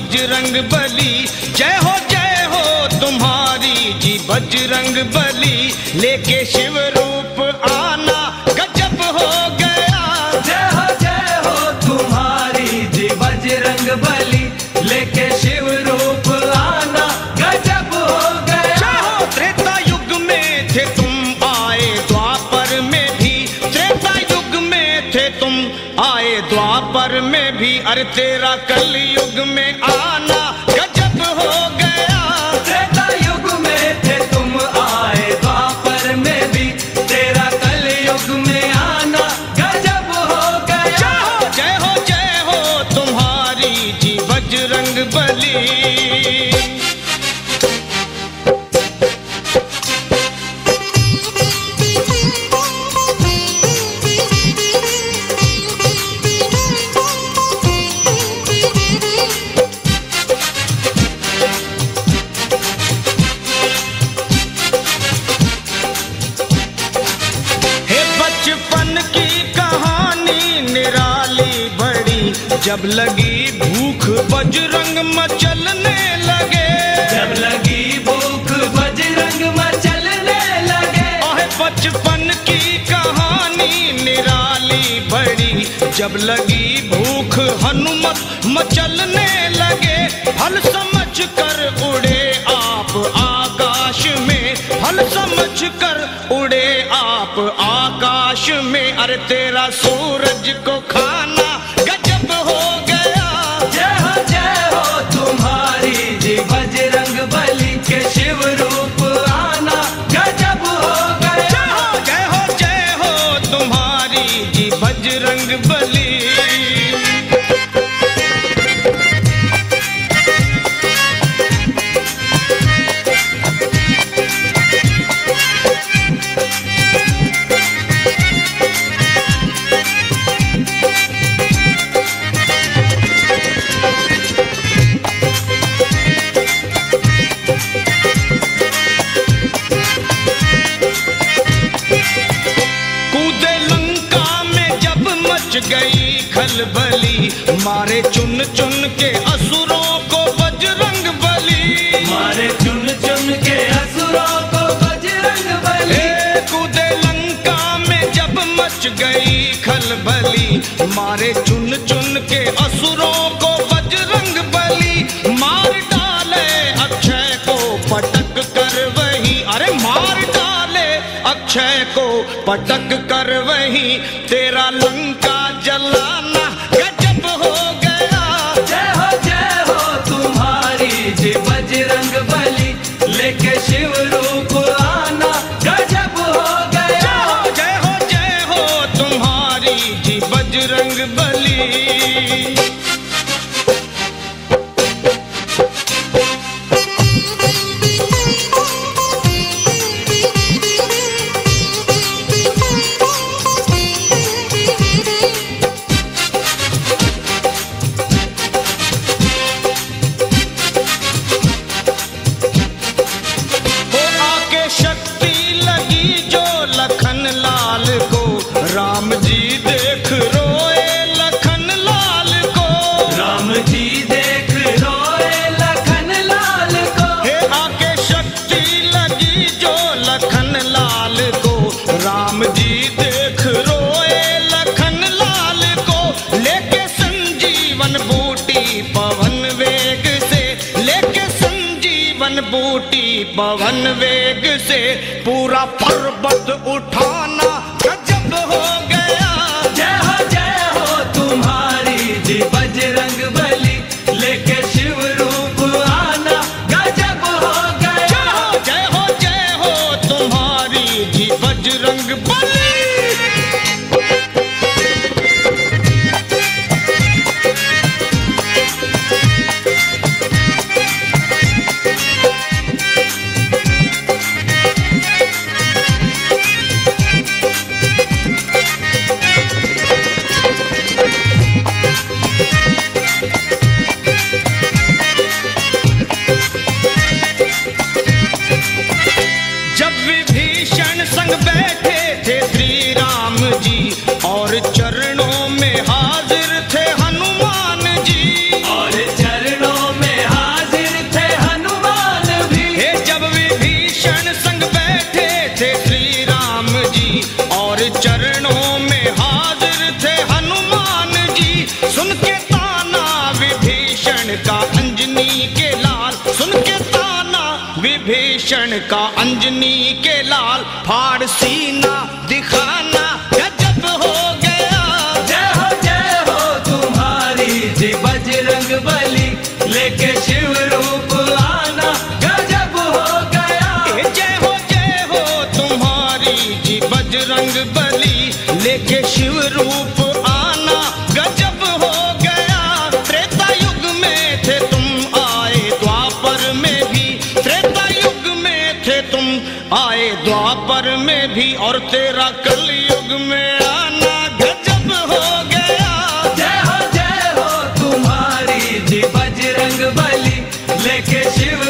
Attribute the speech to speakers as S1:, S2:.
S1: बजरंग बली। जय हो जय हो तुम्हारी जी बजरंग बली। लेके शिव रूप आना गजब हो गया।
S2: जय हो जय हो तुम्हारी जी बजरंग बली। लेके शिव रूप आना गजब हो गया।
S1: हो त्रेता युग में थे तुम आए द्वापर में भी। त्रेता युग में थे तुम आए द्वापर में भी अरे तेरा कल युग में आना गजब हो जब लगी भूख बजरंग मचलने लगे।
S2: जब लगी भूख बजरंग मचलने लगे।
S1: ओहे बचपन की कहानी निराली बड़ी जब लगी भूख हनुमत मचलने लगे। फल समझ कर उड़े आप आकाश में। फल समझ कर उड़े आप आकाश में। अरे तेरा सूरज को खाना
S2: बजरंग बली।
S1: गई खलबली। मारे चुन चुन के असुरों को बजरंग बली।
S2: मारे चुन चुन के असुरों को बजरंग बली।
S1: कूदे लंका में जब मच गई खलबली। मारे चुन चुन के असुरों को बजरंग बली। मार डाले अक्षय को पटक कर वही। अरे मार डाले अक्षय को पटक कर वही। तेरा लंका पवन वेग से पूरा पर्वत उठाना गजब हो गया।
S2: जय हो जय हो, तुम्हारी जी बजरंग।
S1: कृष्ण का अंजनी के लाल फाड़ सीना दिखाना गजब हो गया।
S2: जय हो जय हो तुम्हारी जी बजरंग बली लेके शिव रूप आना गजब हो गया।
S1: जय हो जय हो तुम्हारी जी बजरंग बली लेके शिव रूप आए द्वापर में भी और तेरा कल युग में आना गजब हो गया।
S2: जय हो जय हो, तुम्हारी जी बजरंग बली लेके शिव